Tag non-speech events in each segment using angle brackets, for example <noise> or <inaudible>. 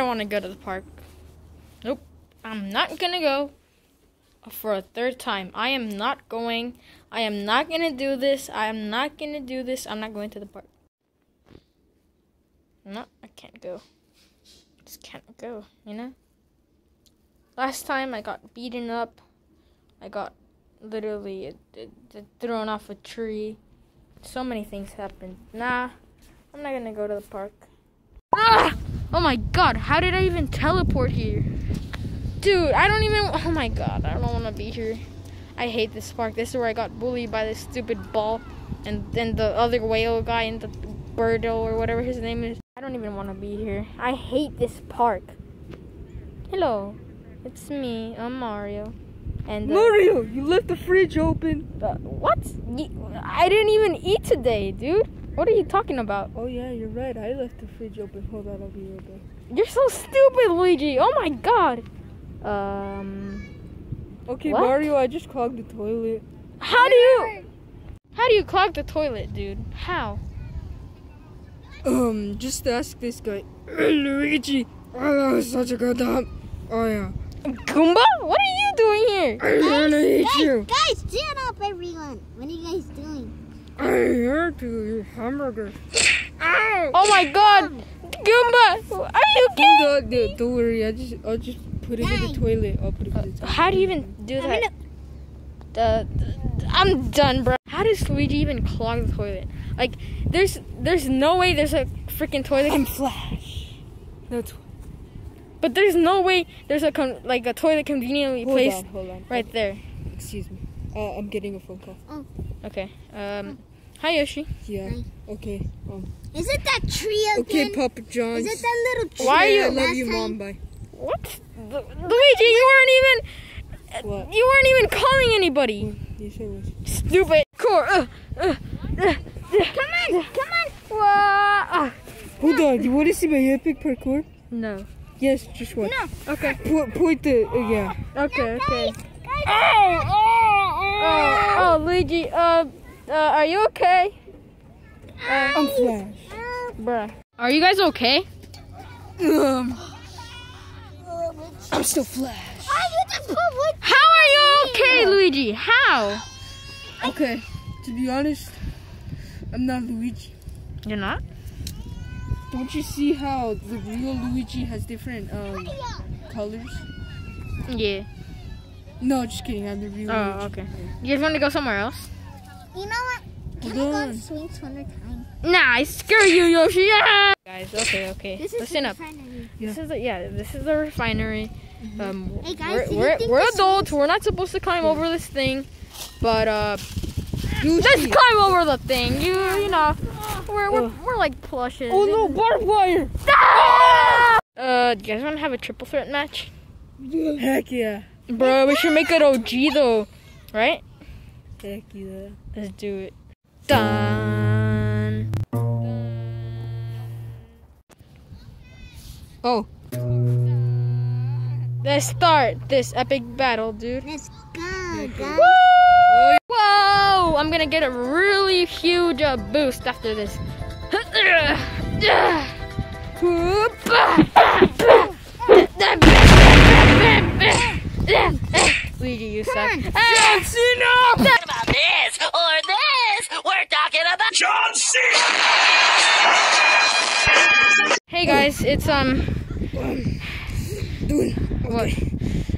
Don't want to go to the park. Nope. I'm not gonna go for a third time. I am not going. I am not gonna do this. I am not gonna do this. I'm not going to the park. No, I can't go. Just can't go, you know? Last time I got beaten up. I got literally uh, thrown off a tree. So many things happened. Nah, I'm not gonna go to the park. Ah! Oh my god, how did I even teleport here? Dude, I don't even. Oh my god, I don't want to be here. I hate this park. This is where I got bullied by this stupid ball, and then the other whale guy and the birdo or whatever his name is. I don't even want to be here. I hate this park. Hello, it's me. I'm Mario. And uh, Mario, you left the fridge open. uh, what? I didn't even eat today, dude. What are you talking about? Oh yeah, you're right. I left the fridge open. Hold on, I'll be right back. You're so stupid, Luigi. Oh my god. Um, Okay, What? Mario, I just clogged the toilet. how do you? How do you clog the toilet, dude? How? Um, just ask this guy. Hey, <clears throat> Luigi. Oh, that was such a good time. Oh yeah. Goomba? What are you doing here? I wanna eat guys, you. guys, chin up, everyone. What are you guys doing? I heard to eat hamburger. Ow! Oh my god, Goomba, are you okay? Hold on, don't- don't worry. I just, I'll just put it in the toilet. I'll put it in the toilet. How do you even do that? Uh, I'm done, bro. How does Luigi even clog the toilet? Like, there's there's no way there's a freaking toilet. I'm Flash. That's But there's no way there's a con- like a toilet conveniently hold placed on, hold on. right there. Excuse me. Uh, I'm getting a phone call. Oh. Okay. Um. Hi Yoshi. Yeah. Hi. Okay. Um. Is it that tree again? Okay, again? Papa John. Is it that little tree? Why are you- I love you, time? Mom. Bye. What? Lu- Luigi, you weren't even What? you weren't even calling anybody. Yes, I was. Stupid. Core. Uh, uh, uh, Come on, come on. Wah, ah. Hold on. You want to see my epic parkour? No. Yes, just one. No. Okay. Point, point the. Uh, yeah. Okay. Okay. Guys, guys. Oh, oh, oh, oh, Luigi. Uh, uh, are you okay? Uh, I'm Flash. bruh. Are you guys okay? Um. I'm still Flash. You just put wood. How are you okay, Luigi? How? Okay. To be honest, I'm not Luigi. You're not. Don't you see how the real Luigi has different um colors? Yeah. No, just kidding. I'm the real Oh, Luigi. okay. You guys want to go somewhere else? You know what? Can Hold we go on. to swings one more time? Nah, I screw you, Yoshi. Yeah. Guys, okay, okay. This is Listen up. refinery. This is the, yeah. This is the refinery. Um, Hey, guys, do you we're we're, think we're this adults. We're not supposed to climb over this thing, but uh, Yoshi. let's climb over the thing. You you know, we're we're, Ugh. we're like plushes. Oh no, barbed wire! Ah! Uh, do you guys want to have a triple threat match? Heck yeah. Bro, we should make it OG though, right? Heck yeah. Let's do it. Done. Oh, Let's start this epic battle, dude. Let's go, guys. Woo! Whoa! I'm gonna get a really huge uh, boost after this. John Cena! about this or this. We're talking about John Cena. Hey guys, it's um. dude. What?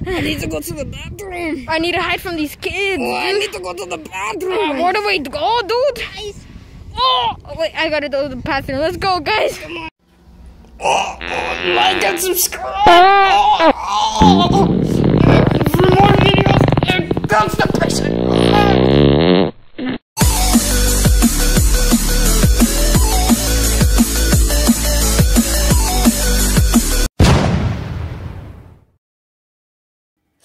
I need to go to the bathroom. I need to hide from these kids. Oh, I need to go to the Uh, bathroom. where do we go, dude? Guys, Oh, wait, I gotta go to the bathroom. Let's go, guys. Like and subscribe. Oh, For more videos and constipation.